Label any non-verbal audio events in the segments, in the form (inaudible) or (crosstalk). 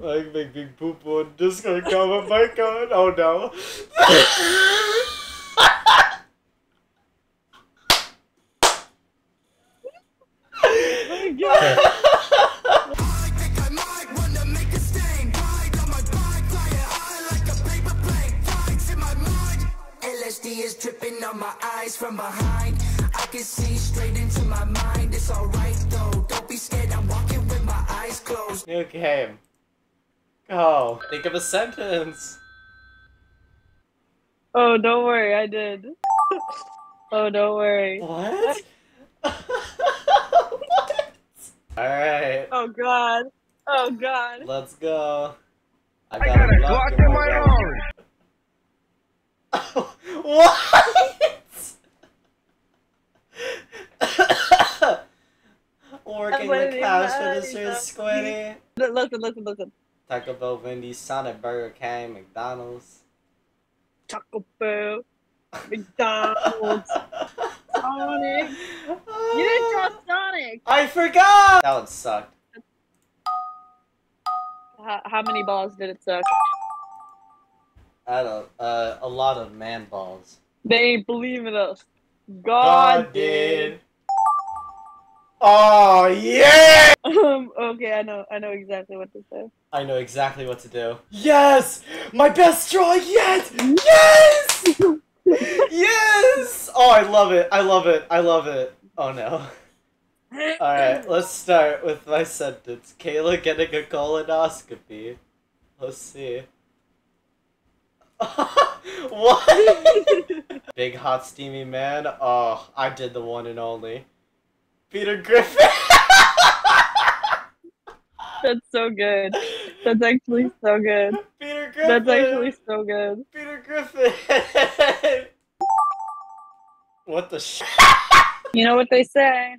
Like make big poop poo and just gonna come on my god. Oh no. I think I might wanna make a stain. My bike, flying high like a paper plane. Flights in my mind. LSD is dripping on my eyes from behind. I can see straight into my mind. It's alright though. Don't be scared. I'm walking with my eyes closed. New game. Go. Think of a sentence. Oh, don't worry, I did. (laughs) oh, don't worry. What? (laughs) what? Alright. Oh God. Oh God. Let's go. I I got a Glock in my arm. (laughs) what? Working What the do you cash mean? register, Squiddy. L- Listen, listen, listen. Taco Bell, Wendy's, Sonic, Burger King, McDonald's. Taco Bell, McDonald's, Sonic. You didn't draw (laughs) Sonic. I forgot! That one sucked. How, how many balls did it suck? I don't, uh, a lot of man balls. They ain't believe in us. God, did. Oh, yeah! (laughs) Um. Okay, I know. I know exactly what to say. I know exactly what to do. Yes! My best draw yet! Yes! (laughs) yes! Oh, I love it. I love it. I love it. Oh no. Alright, let's start with my sentence. Kayla getting a colonoscopy. Let's see. (laughs) what? Big hot steamy man? Oh, I did the one and only. Peter Griffin! (laughs) That's so good. That's actually so good. Peter Griffin! That's actually so good. Peter Griffin! (laughs) what the sh- You know what they say?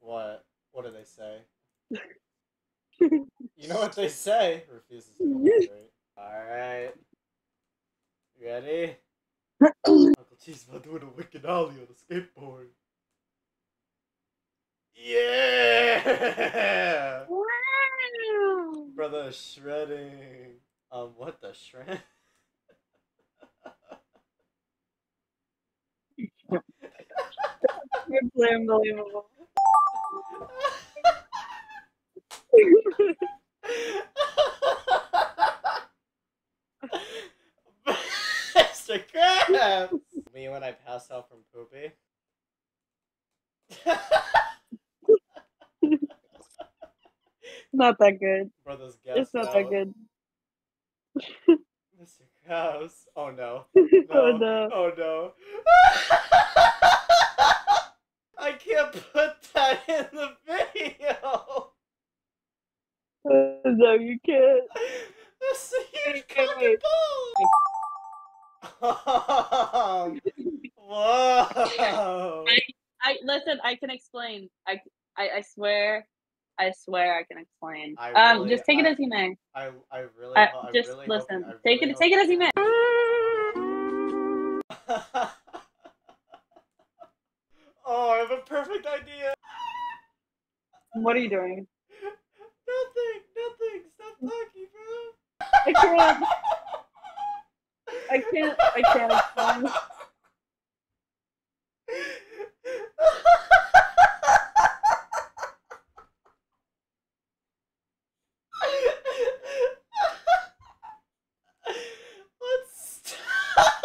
What? What do they say? (laughs) You know what they say? Refuses to cooperate. Alright. Ready? (clears throat) Uncle Cheese about doing a wicked ollie on a skateboard. Yeah! Wow. Brother shredding. Um, what the shred? Simply unbelievable. Mr. Krabs! Me when I pass out from poopy. (laughs) Not that good. Brother's guess. It's not that good. (laughs) Mr. Krabs. Oh, (laughs) oh no. Oh no. Oh (laughs) no. I can't put that in the video. Oh, no, you can't. That's a huge Wait, fucking ball. Whoa. I listen. I can explain. I, I, I swear. I swear I can explain. I um, really- just take it I- as you may. I, I really, I, ho- I just really hope- listen. I take really it. Take it as you may. (laughs) oh, I have a perfect idea. What are you doing? Nothing, nothing. Stop talking, bro. I can't. I can't. I can't explain. (laughs) Let's start.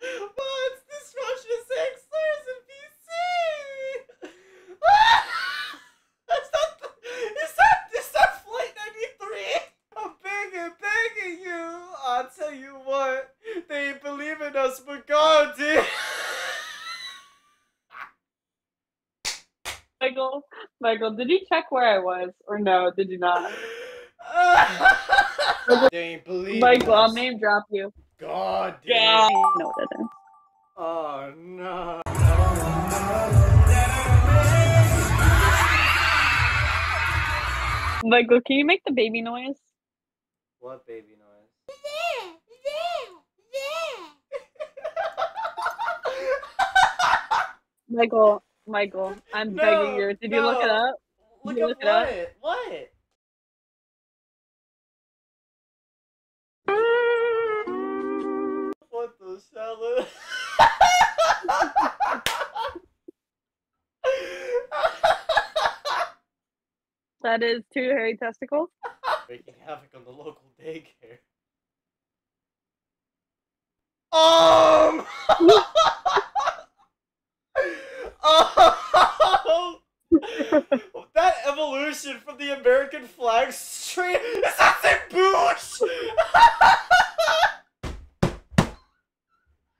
What's this Russian sex slurs in PC? Is that, the, is that, is that Flight 93? I'm begging, begging you. I'll tell you what, they ain't believe in us, but God did. Michael. Michael, did you check where I was or no? Did you not? (laughs) they ain't believe Michael, I'll us. name drop you. God damn. Yeah. No, it didn't. Oh no. Michael, can you make the baby noise? What baby noise? Michael, Michael, I'm No, begging you. Did you look it no. up? Look You up look it up? what? What? What the salad? That is two hairy testicles. Making havoc on the local daycare. Um. (laughs) oh. (laughs) that evolution from the American flag straight. Is that say boosh? (laughs)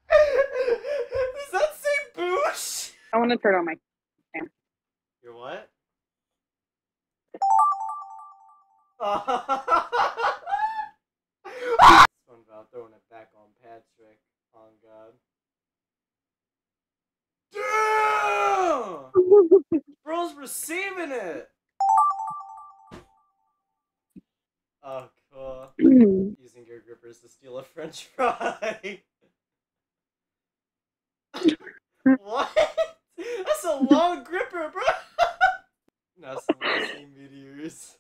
Does that say boosh? I want to turn on my. Your what? (laughs) one about throwing it back on Patrick. On God. Damn! Receiving it! Oh, cool. (clears throat) Using your grippers to steal a french fry. (laughs) what? That's a long gripper, bro! (laughs) now some listening meteors.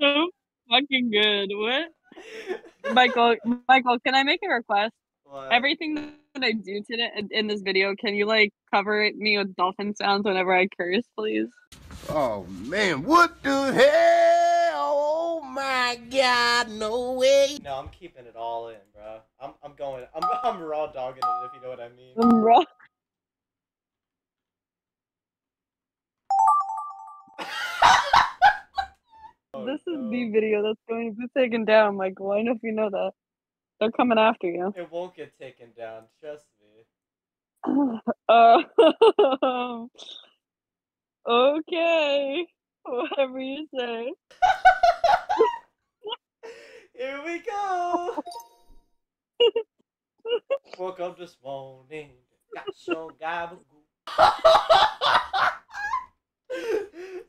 so (laughs) fucking good. What? Michael, Michael, can I make a request? What? Everything that I do today in- in this video, can you like cover it- me with dolphin sounds whenever I curse, please? Oh man, what the hell? Oh my god, no way. No, I'm keeping it all in, bro. I'm I'm going. I'm I'm raw dogging it if you know what I mean. I'm raw. This is no. the video that's going to be taken down, Michael. I know if you know that. They're coming after you. It won't get taken down. Trust me. Uh, (laughs) okay. Whatever you say. (laughs) Here we go. (laughs) Woke up this morning, got some gabagool.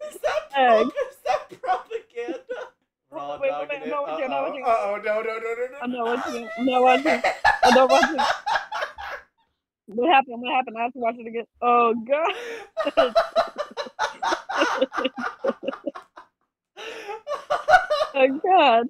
is that Egg. prop- is that propaganda? Raw Wait, wait, dogging wait, it. I'm not watching, I'm not Uh-oh, watching. no, no, no, no, no. I'm not watching it. I'm not watching. I'm not watching it. What happened? What happened? I have to watch it again. Oh, God. (laughs) Oh, God.